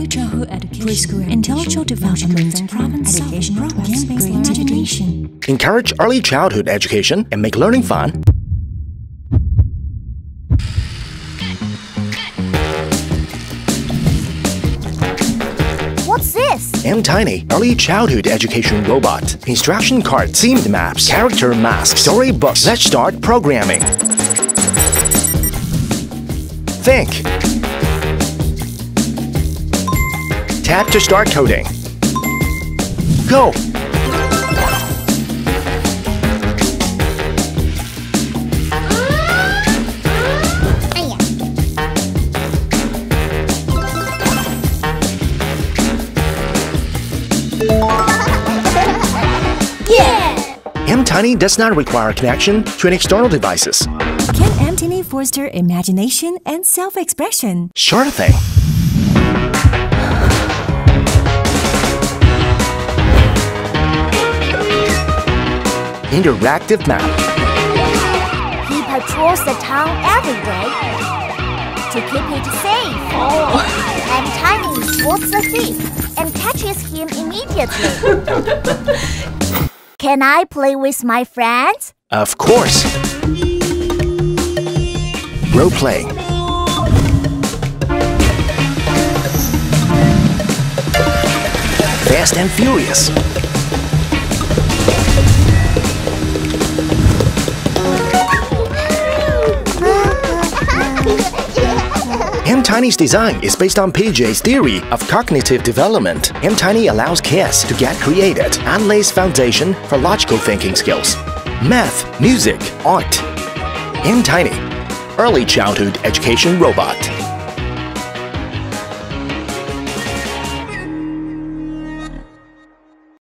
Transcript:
early childhood education, preschool intellectual development, province educational program-based education. Encourage early childhood education and make learning fun. What's this? mTiny Early Childhood Education Robot. Instruction card, themed maps, character masks, story books. Let's start programming. Think. Tap to start coding. Go! Yeah! mTiny does not require connection to an external devices. Can mTiny foster imagination and self-expression? Sure thing. Interactive map. He patrols the town every day to keep it safe. Oh. mTiny spots the thief and catches him immediately. Can I play with my friends? Of course. Role playing. Fast and Furious. mTiny's design is based on Piaget's theory of cognitive development. mTiny allows kids to get creative and lays foundation for logical thinking skills. Math, music, art. mTiny, early childhood education robot.